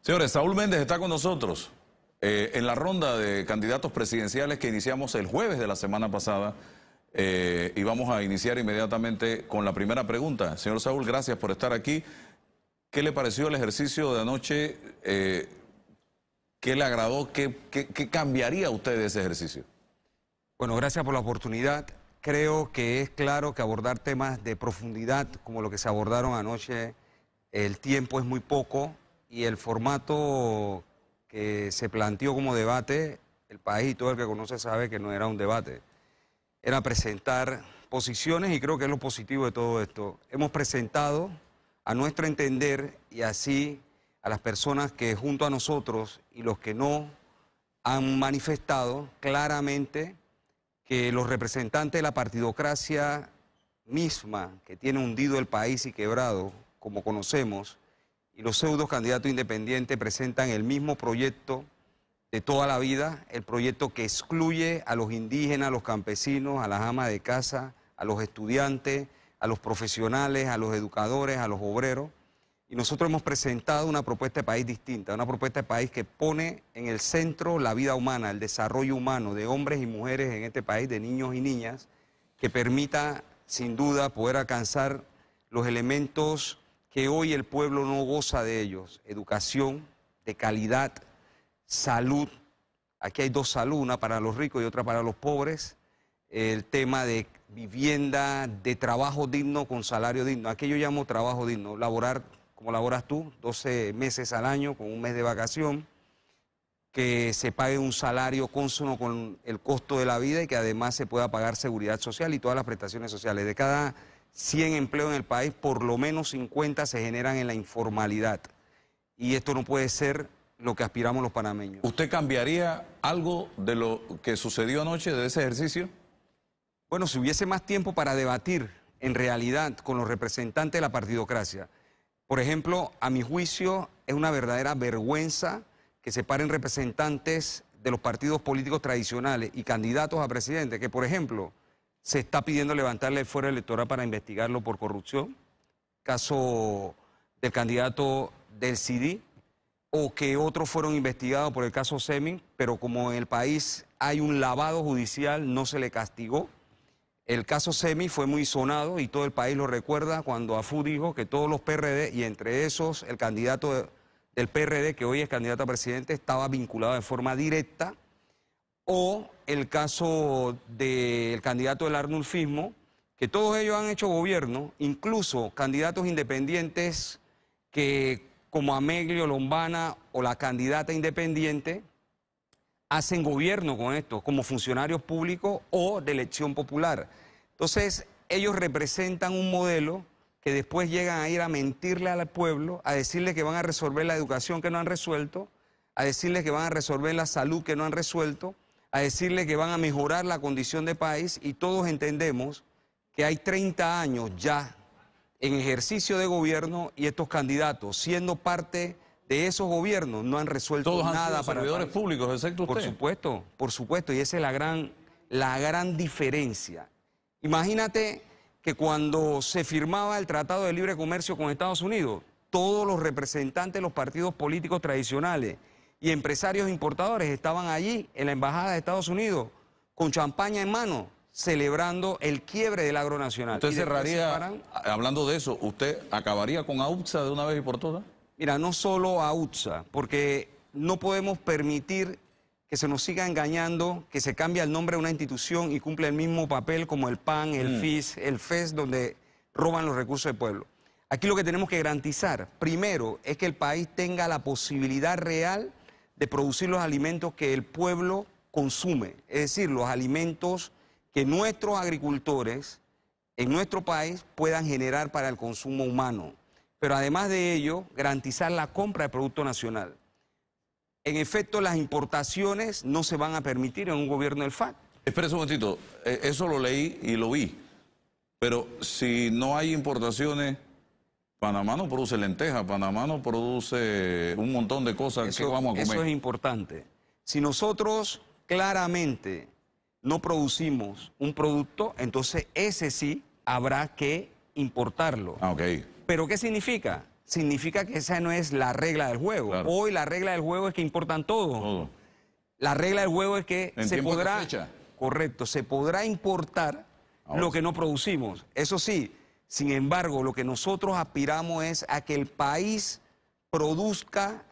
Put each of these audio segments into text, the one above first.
Señores, Saúl Méndez está con nosotros eh, en la ronda de candidatos presidenciales que iniciamos el jueves de la semana pasada. Eh, y vamos a iniciar inmediatamente con la primera pregunta. Señor Saúl, gracias por estar aquí. ¿Qué le pareció el ejercicio de anoche? Eh, ¿Qué le agradó? ¿Qué, qué cambiaría usted de ese ejercicio? Bueno, gracias por la oportunidad. Creo que es claro que abordar temas de profundidad como lo que se abordaron anoche, el tiempo es muy poco y el formato que se planteó como debate, el país y todo el que conoce sabe que no era un debate, era presentar posiciones y creo que es lo positivo de todo esto. Hemos presentado a nuestro entender y así a las personas que junto a nosotros y los que no han manifestado claramente que los representantes de la partidocracia misma, que tiene hundido el país y quebrado, como conocemos, y los pseudo candidatos independientes presentan el mismo proyecto de toda la vida, el proyecto que excluye a los indígenas, a los campesinos, a las amas de casa, a los estudiantes, a los profesionales, a los educadores, a los obreros. Y nosotros hemos presentado una propuesta de país distinta, una propuesta de país que pone en el centro la vida humana, el desarrollo humano de hombres y mujeres en este país, de niños y niñas, que permita sin duda poder alcanzar los elementos que hoy el pueblo no goza de ellos. Educación de calidad, salud. Aquí hay dos salud, una para los ricos y otra para los pobres. El tema de vivienda, de trabajo digno con salario digno. Aquí yo llamo trabajo digno. Laborar como laboras tú, 12 meses al año con un mes de vacación. Que se pague un salario consono con el costo de la vida y que además se pueda pagar seguridad social y todas las prestaciones sociales. De cada 100 empleos en el país, por lo menos 50 se generan en la informalidad. Y esto no puede ser lo que aspiramos los panameños. ¿Usted cambiaría algo de lo que sucedió anoche, de ese ejercicio? Bueno, si hubiese más tiempo para debatir en realidad con los representantes de la partidocracia. Por ejemplo, a mi juicio es una verdadera vergüenza que se paren representantes de los partidos políticos tradicionales y candidatos a presidente, que por ejemplo se está pidiendo levantarle el fuero electoral para investigarlo por corrupción, caso del candidato del CD, o que otros fueron investigados por el caso Semin, pero como en el país hay un lavado judicial, no se le castigó. El caso Semi fue muy sonado y todo el país lo recuerda cuando AFU dijo que todos los PRD, y entre esos el candidato del PRD, que hoy es candidato a presidente, estaba vinculado de forma directa o el caso del candidato del arnulfismo, que todos ellos han hecho gobierno, incluso candidatos independientes que como Ameglio Lombana o la candidata independiente hacen gobierno con esto, como funcionarios públicos o de elección popular. Entonces, ellos representan un modelo que después llegan a ir a mentirle al pueblo, a decirle que van a resolver la educación que no han resuelto, a decirles que van a resolver la salud que no han resuelto, a decirle que van a mejorar la condición de país y todos entendemos que hay 30 años ya en ejercicio de gobierno y estos candidatos siendo parte de esos gobiernos no han resuelto todos nada sido servidores públicos, excepto usted. Por supuesto, por supuesto, y esa es la gran, la gran diferencia. Imagínate que cuando se firmaba el Tratado de Libre Comercio con Estados Unidos, todos los representantes de los partidos políticos tradicionales y empresarios importadores estaban allí en la Embajada de Estados Unidos con champaña en mano celebrando el quiebre del agro nacional. ¿Usted cerraría, hablando de eso, usted acabaría con AUTSA de una vez y por todas? Mira, no solo AUTSA, porque no podemos permitir que se nos siga engañando, que se cambie el nombre de una institución y cumple el mismo papel como el PAN, el mm. FIS, el FES, donde roban los recursos del pueblo. Aquí lo que tenemos que garantizar, primero, es que el país tenga la posibilidad real de producir los alimentos que el pueblo consume, es decir, los alimentos que nuestros agricultores en nuestro país puedan generar para el consumo humano. Pero además de ello, garantizar la compra de producto nacional. En efecto, las importaciones no se van a permitir en un gobierno del FAC. Espera un momentito, eh, eso lo leí y lo vi. Pero si no hay importaciones, Panamá no produce lentejas, Panamá no produce un montón de cosas que vamos a comer. Eso es importante. Si nosotros claramente no producimos un producto, entonces ese sí habrá que importarlo. Ah, ok. ¿Pero qué significa? significa que esa no es la regla del juego. Hoy la regla del juego es que importan todo. La regla del juego es que se podrá... Correcto, se podrá importar lo que no producimos. Eso sí, sin embargo, lo que nosotros aspiramos es a que el país produzca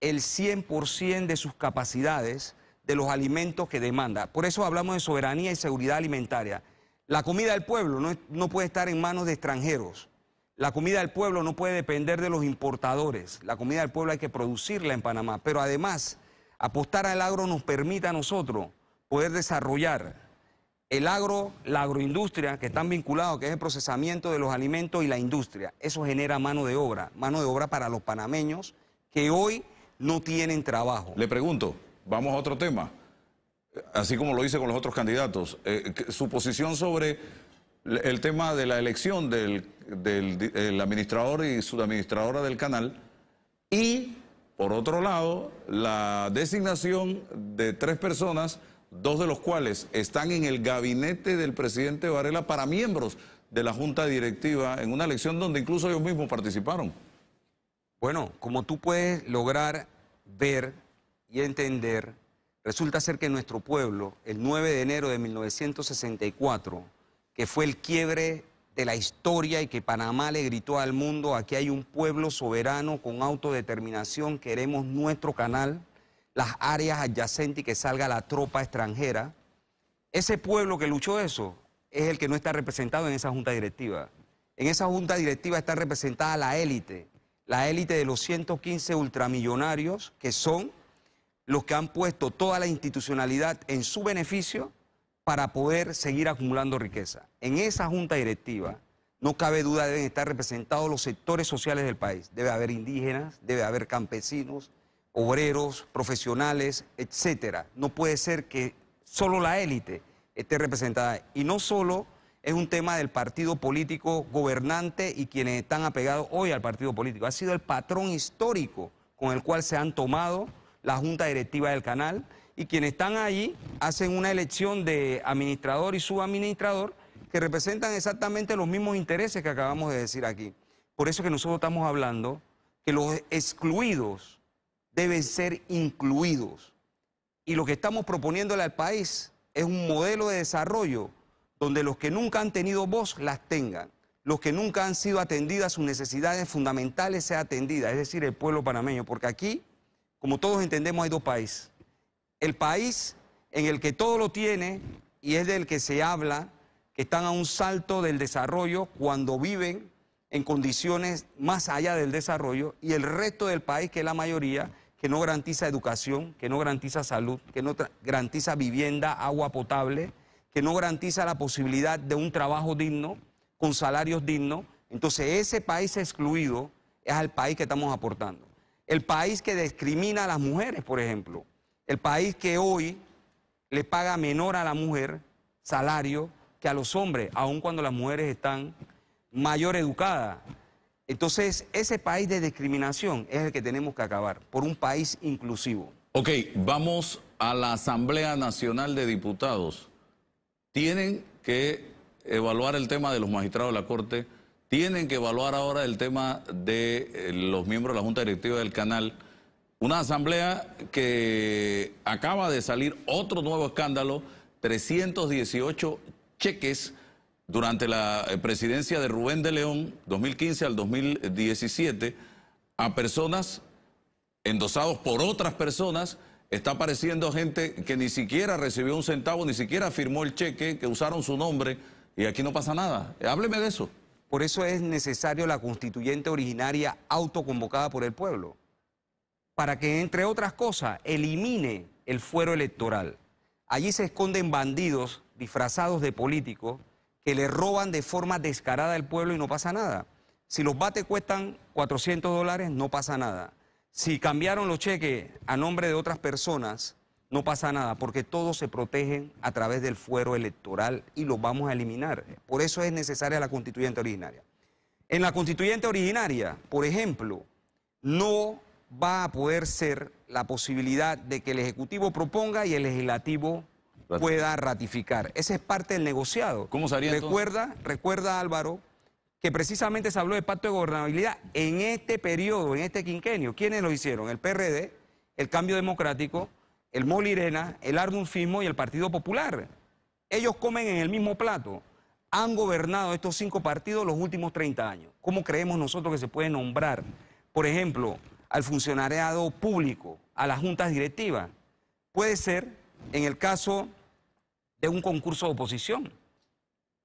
el 100% de sus capacidades de los alimentos que demanda. Por eso hablamos de soberanía y seguridad alimentaria. La comida del pueblo no, no, puede estar en manos de extranjeros. La comida del pueblo no puede depender de los importadores. La comida del pueblo hay que producirla en Panamá. Pero además, apostar al agro nos permite a nosotros poder desarrollar el agro, la agroindustria, que están vinculados, que es el procesamiento de los alimentos y la industria. Eso genera mano de obra, mano de obra para los panameños que hoy no tienen trabajo. Le pregunto, vamos a otro tema, así como lo hice con los otros candidatos, eh, su posición sobre el tema de la elección del, del administrador y subadministradora del canal y, por otro lado, la designación de tres personas dos de los cuales están en el gabinete del presidente Varela para miembros de la Junta Directiva en una elección donde incluso ellos mismos participaron. Bueno, como tú puedes lograr ver y entender, resulta ser que nuestro pueblo, el 9 de enero de 1964, que fue el quiebre de la historia y que Panamá le gritó al mundo, aquí hay un pueblo soberano con autodeterminación, queremos nuestro canal, las áreas adyacentes y que salga la tropa extranjera. Ese pueblo que luchó eso es el que no está representado en esa junta directiva. En esa junta directiva está representada la élite, la élite de los 115 ultramillonarios que son los que han puesto toda la institucionalidad en su beneficio para poder seguir acumulando riqueza. En esa junta directiva, no cabe duda, deben estar representados los sectores sociales del país. Debe haber indígenas, debe haber campesinos, obreros, profesionales, etcétera. No puede ser que solo la élite esté representada. Y no solo es un tema del partido político gobernante y quienes están apegados hoy al partido político. Ha sido el patrón histórico con el cual se han tomado la junta directiva del canal y quienes están allí hacen una elección de administrador y subadministrador que representan exactamente los mismos intereses que acabamos de decir aquí. Por eso que nosotros estamos hablando que los excluidos deben ser incluidos. Y lo que estamos proponiéndole al país es un modelo de desarrollo donde los que nunca han tenido voz las tengan, los que nunca han sido atendidas sus necesidades fundamentales sean atendidas, es decir, el pueblo panameño, porque aquí, como todos entendemos, hay dos países. El país en el que todo lo tiene y es del que se habla, que están a un salto del desarrollo cuando viven en condiciones más allá del desarrollo, y el resto del país, que es la mayoría, que no garantiza educación, que no garantiza salud, que no garantiza vivienda, agua potable, que no garantiza la posibilidad de un trabajo digno, con salarios dignos. Entonces ese país excluido es el país que estamos aportando. El país que discrimina a las mujeres, por ejemplo. El país que hoy le paga menor a la mujer salario que a los hombres, aun cuando las mujeres están mayor educadas. Entonces, ese país de discriminación es el que tenemos que acabar, por un país inclusivo. Ok, vamos a la Asamblea Nacional de Diputados. Tienen que evaluar el tema de los magistrados de la Corte, tienen que evaluar ahora el tema de eh, los miembros de la Junta Directiva del Canal. Una asamblea que acaba de salir otro nuevo escándalo, 318 cheques durante la eh, presidencia de Rubén de León, 2015 al 2017, a personas endosados por otras personas, está apareciendo gente que ni siquiera recibió un centavo, ni siquiera firmó el cheque, que usaron su nombre, y aquí no pasa nada. Hábleme de eso. Por eso es necesario la constituyente originaria autoconvocada por el pueblo, para que, entre otras cosas, elimine el fuero electoral. Allí se esconden bandidos disfrazados de políticos que le roban de forma descarada al pueblo y no pasa nada. Si los bates cuestan 400 dólares, no pasa nada. Si cambiaron los cheques a nombre de otras personas, no pasa nada, porque todos se protegen a través del fuero electoral y los vamos a eliminar. Por eso es necesaria la constituyente originaria. En la constituyente originaria, por ejemplo, no va a poder ser la posibilidad de que el Ejecutivo proponga y el Legislativo pueda ratificar. Esa es parte del negociado. ¿Cómo recuerda, Recuerda, Álvaro, que precisamente se habló de pacto de gobernabilidad en este periodo, en este quinquenio. ¿Quiénes lo hicieron? El PRD, el Cambio Democrático, el Molirena, el Ardulfismo y el Partido Popular. Ellos comen en el mismo plato. Han gobernado estos cinco partidos los últimos 30 años. ¿Cómo creemos nosotros que se puede nombrar, por ejemplo, al funcionariado público, a las juntas directivas? Puede ser en el caso de un concurso de oposición.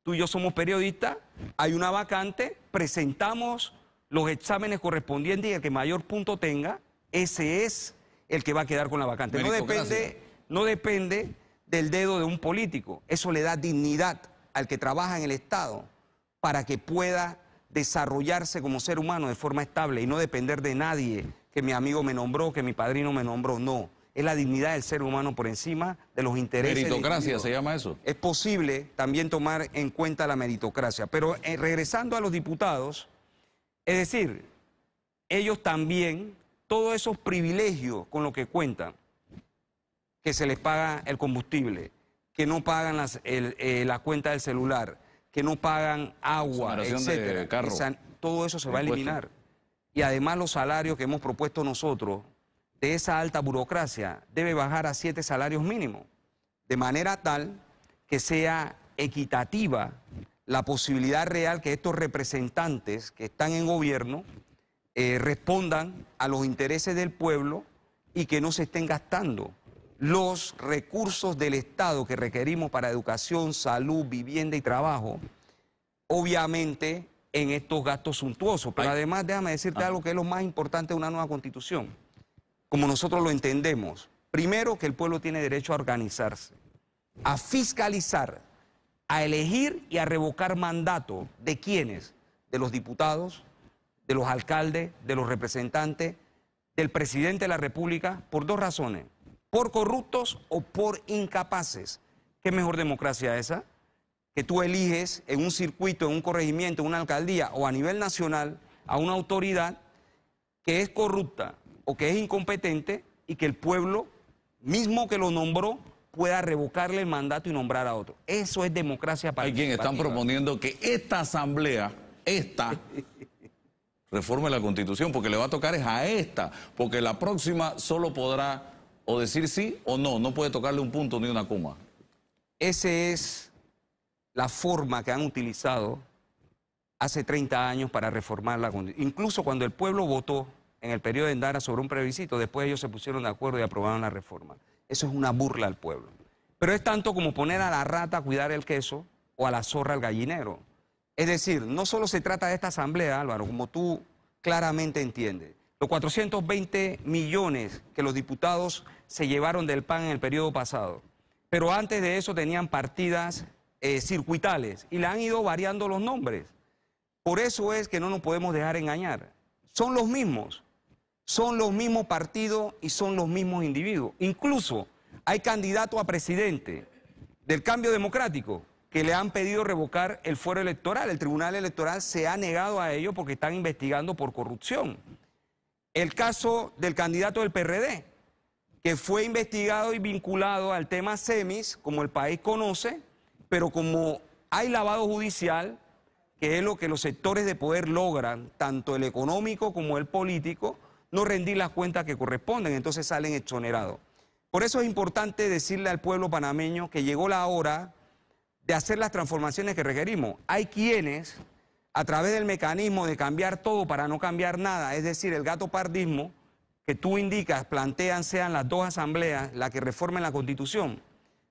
Tú y yo somos periodistas, hay una vacante, presentamos los exámenes correspondientes y el que mayor punto tenga, ese es el que va a quedar con la vacante. No depende, no depende del dedo de un político. Eso le da dignidad al que trabaja en el Estado para que pueda desarrollarse como ser humano de forma estable y no depender de nadie, que mi amigo me nombró, que mi padrino me nombró. No, es la dignidad del ser humano por encima de los intereses. Meritocracia se llama eso. Es posible también tomar en cuenta la meritocracia. Pero eh, regresando a los diputados, es decir, ellos también todos esos privilegios con los que cuentan, que se les paga el combustible, que no pagan eh, la cuenta del celular, que no pagan agua, etcétera, todo eso se va a eliminar. Y además los salarios que hemos propuesto nosotros de esa alta burocracia debe bajar a siete salarios mínimos, de manera tal que sea equitativa la posibilidad real que estos representantes que están en gobierno eh, respondan a los intereses del pueblo y que no se estén gastando los recursos del Estado que requerimos para educación, salud, vivienda y trabajo, obviamente en estos gastos suntuosos. Pero además déjame decirte algo que es lo más importante de una nueva constitución, como nosotros lo entendemos. Primero que el pueblo tiene derecho a organizarse, a fiscalizar, a elegir y a revocar mandato de quienes, de los diputados, de los alcaldes, de los representantes, del presidente de la República, por dos razones, por corruptos o por incapaces. ¿Qué mejor democracia esa? Que tú eliges en un circuito, en un corregimiento, en una alcaldía o a nivel nacional a una autoridad que es corrupta o que es incompetente y que el pueblo mismo que lo nombró pueda revocarle el mandato y nombrar a otro. Eso es democracia para Hay quienes están proponiendo que esta asamblea, esta, reforme la constitución, porque le va a tocar es a esta, porque la próxima solo podrá o decir sí o no, no puede tocarle un punto ni una coma. Esa es la forma que han utilizado hace 30 años para reformar la constitución. Incluso cuando el pueblo votó en el periodo de Endara sobre un plebiscito, después ellos se pusieron de acuerdo y aprobaron la reforma. Eso es una burla al pueblo. Pero es tanto como poner a la rata a cuidar el queso o a la zorra al gallinero. Es decir, no solo se trata de esta asamblea, Álvaro, como tú claramente entiendes. Los 420 millones que los diputados se llevaron del PAN en el periodo pasado. Pero antes de eso tenían partidas eh, circuitales y le han ido variando los nombres. Por eso es que no nos podemos dejar engañar. Son los mismos, son los mismos partidos y son los mismos individuos. Incluso hay candidato a presidente del cambio democrático que le han pedido revocar el fuero electoral. El Tribunal Electoral se ha negado a ello porque están investigando por corrupción. El caso del candidato del PRD, que fue investigado y vinculado al tema SEMIS, como el país conoce, pero como hay lavado judicial, que es lo que los sectores de poder logran, tanto el económico como el político, no rendir las cuentas que corresponden, entonces salen exonerados. Por eso es importante decirle al pueblo panameño que llegó la hora de hacer las transformaciones que requerimos. Hay quienes, a través del mecanismo de cambiar todo para no cambiar nada, es decir, el gato pardismo, que tú indicas, plantean, sean las dos asambleas las que reformen la constitución,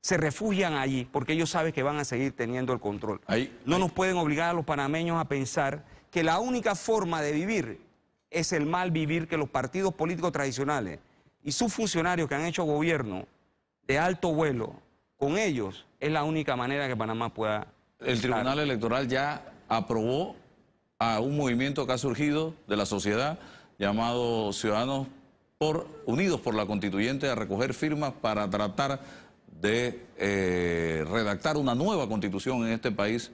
se refugian allí porque ellos saben que van a seguir teniendo el control. no nos pueden obligar a los panameños a pensar que la única forma de vivir es el mal vivir que los partidos políticos tradicionales y sus funcionarios que han hecho gobierno de alto vuelo con ellos es la única manera que Panamá pueda... El Tribunal Electoral ya aprobó a un movimiento que ha surgido de la sociedad llamado Ciudadanos por, Unidos por la Constituyente a recoger firmas para tratar de eh, redactar una nueva constitución en este país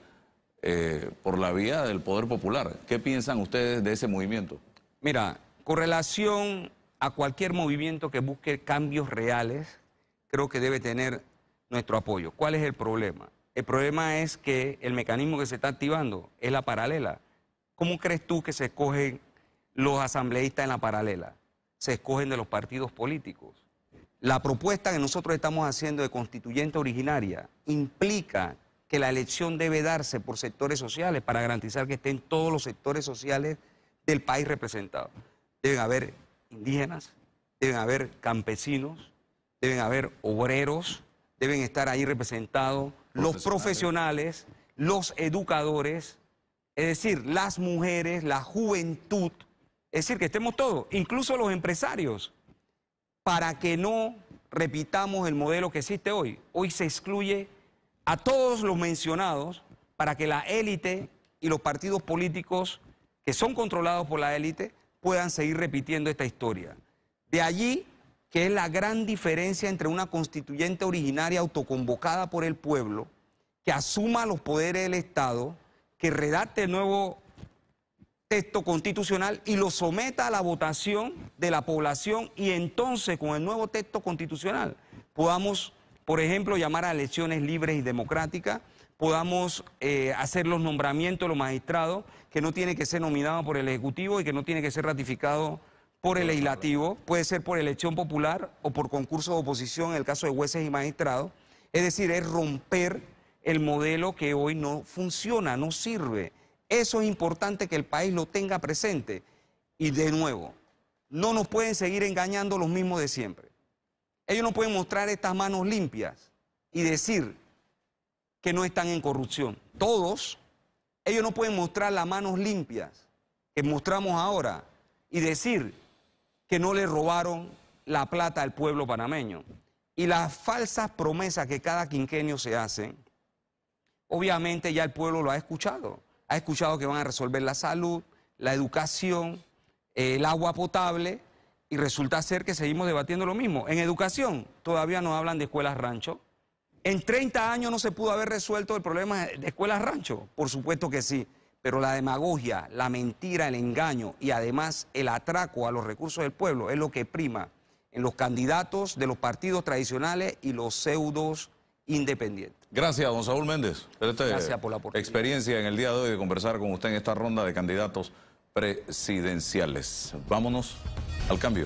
eh, por la vía del poder popular. ¿Qué piensan ustedes de ese movimiento? Mira, con relación a cualquier movimiento que busque cambios reales, creo que debe tener nuestro apoyo. ¿Cuál es el problema? El problema es que el mecanismo que se está activando es la paralela, ¿Cómo crees tú que se escogen los asambleístas en la paralela? Se escogen de los partidos políticos. La propuesta que nosotros estamos haciendo de constituyente originaria implica que la elección debe darse por sectores sociales para garantizar que estén todos los sectores sociales del país representados. Deben haber indígenas, deben haber campesinos, deben haber obreros, deben estar ahí representados los profesionales, los educadores, es decir, las mujeres, la juventud, es decir, que estemos todos, incluso los empresarios, para que no repitamos el modelo que existe hoy. Hoy se excluye a todos los mencionados para que la élite y los partidos políticos que son controlados por la élite puedan seguir repitiendo esta historia. De allí que es la gran diferencia entre una constituyente originaria autoconvocada por el pueblo, que asuma los poderes del Estado, que redacte el nuevo texto constitucional y lo someta a la votación de la población y entonces con el nuevo texto constitucional podamos, por ejemplo, llamar a elecciones libres y democráticas, podamos eh, hacer los nombramientos de los magistrados, que no tiene que ser nominado por el Ejecutivo y que no tiene que ser ratificado por el legislativo, puede ser por elección popular o por concurso de oposición en el caso de jueces y magistrados. Es decir, es romper el modelo que hoy no funciona, no sirve. Eso es importante que el país lo tenga presente. Y de nuevo, no nos pueden seguir engañando los mismos de siempre. Ellos no pueden mostrar estas manos limpias y decir que no están en corrupción. Todos, ellos no pueden mostrar las manos limpias que mostramos ahora y decir que no le robaron la plata al pueblo panameño. Y las falsas promesas que cada quinquenio se hacen, obviamente ya el pueblo lo ha escuchado. Ha escuchado que van a resolver la salud, la educación, el agua potable, y resulta ser que seguimos debatiendo lo mismo. En educación todavía no hablan de escuelas rancho. En 30 años no se pudo haber resuelto el problema de escuelas rancho. Por supuesto que sí pero la demagogia, la mentira, el engaño y además el atraco a los recursos del pueblo es lo que prima en los candidatos de los partidos tradicionales y los pseudos independientes. Gracias, don Saúl Méndez. Gracias por la oportunidad. Experiencia en el día de hoy de conversar con usted en esta ronda de candidatos presidenciales. Vámonos al cambio.